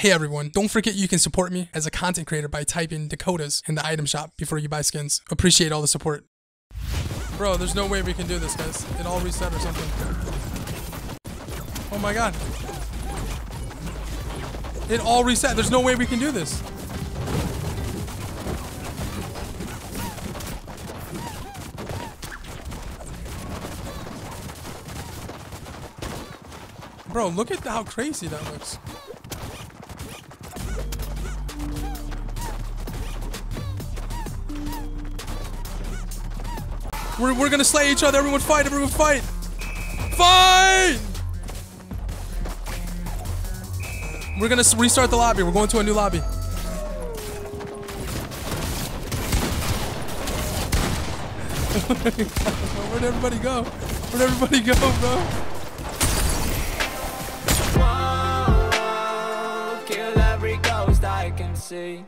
Hey everyone, don't forget you can support me as a content creator by typing Dakotaz in the item shop before you buy skins. Appreciate all the support. Bro, there's no way we can do this, guys. It all reset or something. Oh my god. It all reset. There's no way we can do this. Bro, look at how crazy that looks. We're, we're gonna slay each other. Everyone fight. Everyone fight. Fight! We're gonna restart the lobby. We're going to a new lobby. Where'd everybody go? Where'd everybody go, bro? Whoa, kill every ghost I can see.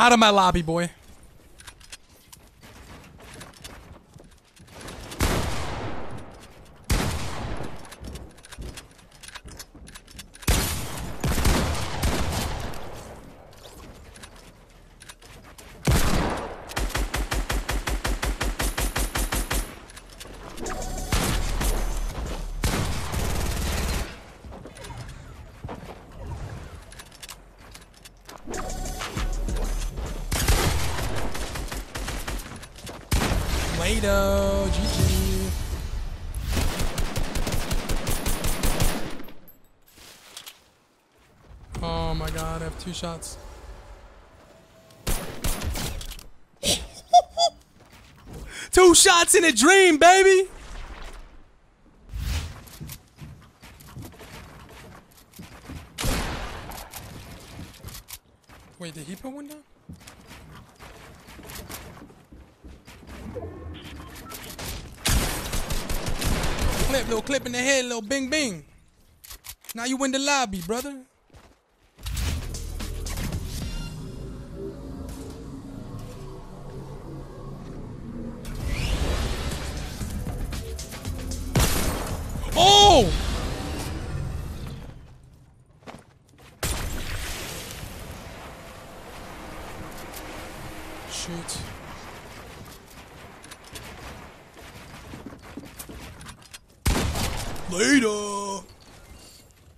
Out of my lobby, boy. Later, GG. Oh my god, I have two shots. two shots in a dream, baby! Wait, did he put one down? Clip, little clip in the head, little bing bing. Now you in the lobby, brother.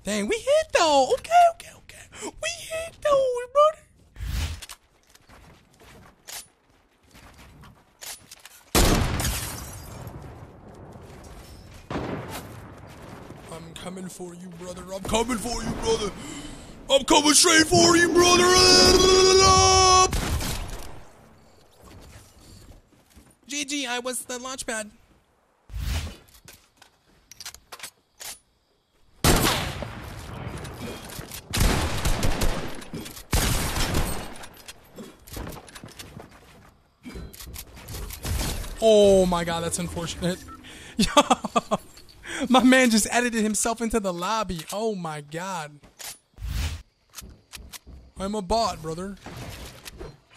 Dang, we hit though. Okay, okay, okay. We hit those, brother. I'm coming for you, brother. I'm coming for you, brother. I'm coming straight for you, brother. GG, I was the launch pad. Oh my god, that's unfortunate. My man just edited himself into the lobby. Oh my god. I'm a bot, brother.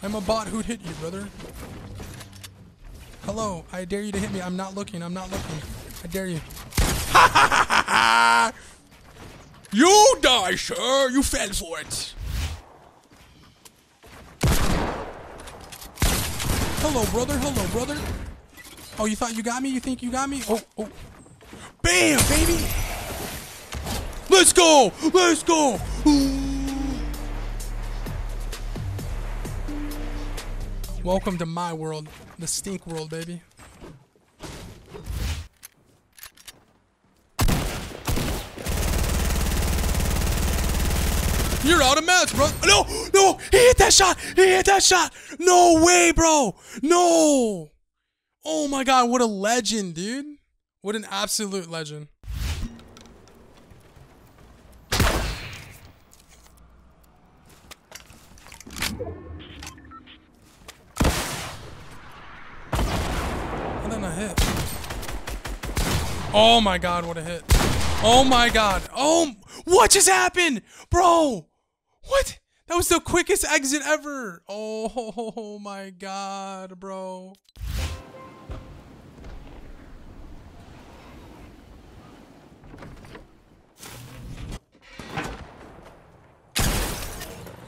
I'm a bot who'd hit you, brother. Hello, I dare you to hit me. I'm not looking. I'm not looking. I dare you. you die, sir. You fell for it. Hello, brother. Hello, brother. Oh, you thought you got me? You think you got me? Oh, oh. Bam, baby. Let's go. Let's go. Welcome to my world, the stink world, baby. You're out of match, bro. No, no, he hit that shot. He hit that shot. No way, bro. No. Oh my god, what a legend, dude. What an absolute legend. And then a hit. Oh my god, what a hit. Oh my god. Oh, what just happened? Bro, what? That was the quickest exit ever. Oh, oh my god, bro.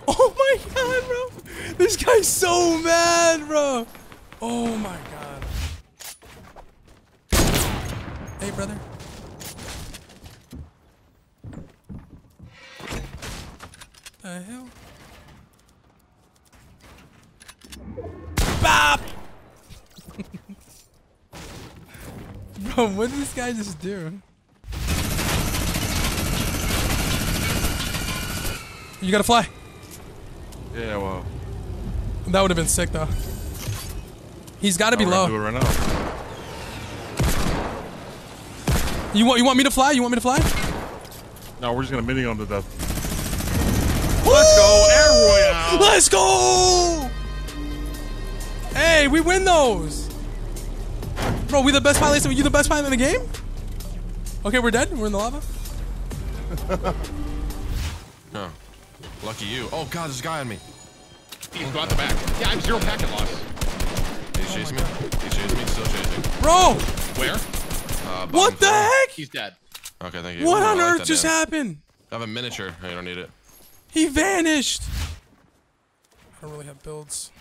Oh my god, bro. This guy's so mad, bro. Oh my god. Hey, brother. The hell? Bop! Bro, what did this guy just do? You gotta fly. Yeah, well. That would have been sick though. He's got to be low. Do it right now. You want you want me to fly? You want me to fly? No, we're just gonna mini on to death. Let's go, Air Royale. Let's go! Hey, we win those. Bro, we the best pilots. You the best pilot in the game? Okay, we're dead. We're in the lava. Huh. Lucky you. Oh god, there's a guy on me. He's got the back. Yeah, I have zero packet loss. He's chasing me. He's chasing me. Still chasing. Bro, Where? Uh, what the floor. heck? He's dead. Okay, thank you. What on earth that, just man. happened? I have a miniature. I don't need it. He vanished. I don't really have builds.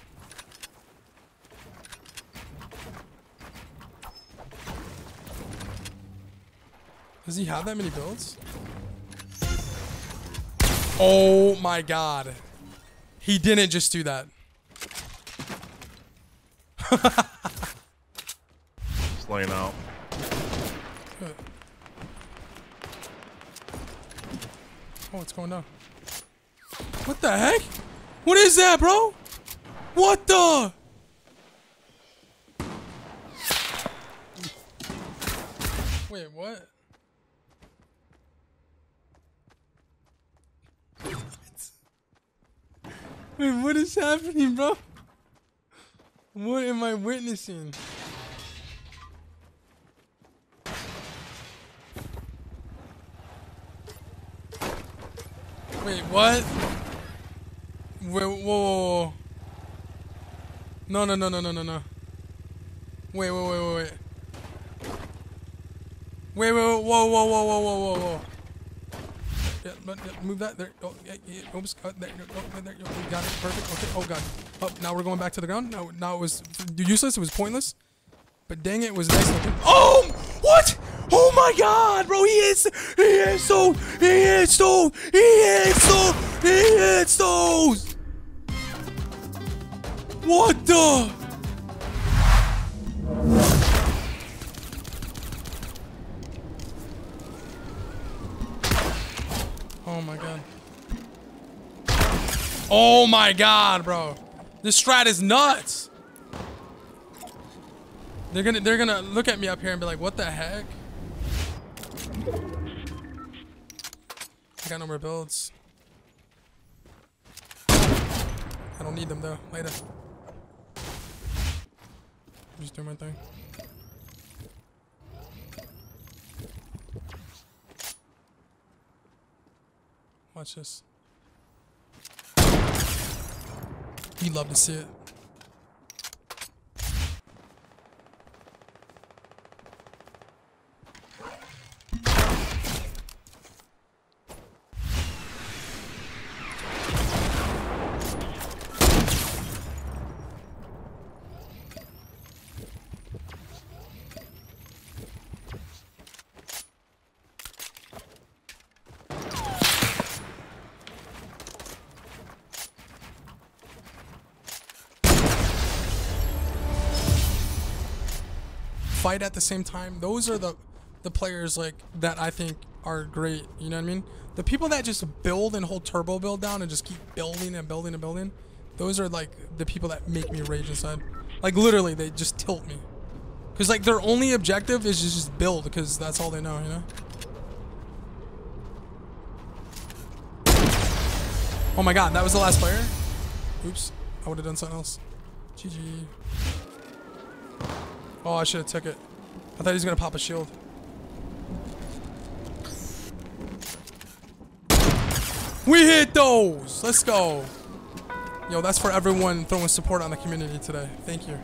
Does he have that many builds? Oh my god. He didn't just do that. Just laying out. Oh, what's going on? What the heck? What is that, bro? What the? Wait, what? Wait, what is happening, bro? What am I witnessing? Wait, what? Wait, whoa, whoa, whoa. No, no, no, no, no, no, no. Wait, wait, wait, wait, wait. Wait, wait, wait, whoa, whoa, whoa, whoa, whoa, whoa, whoa. Yeah, yeah, move that there. Oh, yeah, yeah, oops, uh, there, oh, there, oh, we got it, perfect. Okay, oh god. Oh, now we're going back to the ground. Now, now it was useless. It was pointless. But dang it, it was nice looking. Oh, what? Oh my god, bro, he is, he is so, he is so, he is so, he is those. What the? Oh my god. Oh my god, bro. This strat is nuts. They're gonna they're gonna look at me up here and be like, what the heck? I got no more builds. I don't need them though. Later. I'm just doing my thing. Watch this. You'd love to see it. Fight at the same time. Those are the the players like that I think are great. You know what I mean? The people that just build and hold turbo build down and just keep building and building and building. Those are like the people that make me rage inside. Like literally, they just tilt me. Cause like their only objective is just build because that's all they know. You know. Oh my god, that was the last player. Oops, I would have done something else. GG. Oh, I should have took it. I thought he was gonna pop a shield. We hit those. Let's go. Yo, that's for everyone throwing support on the community today. Thank you.